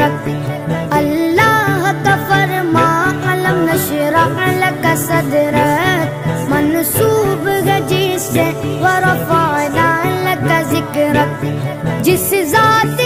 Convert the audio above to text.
अल्लाह का फरमा अलम नशरा का सदरक मनसूब जिससे वरफाना का ज़िक्र। जिस जात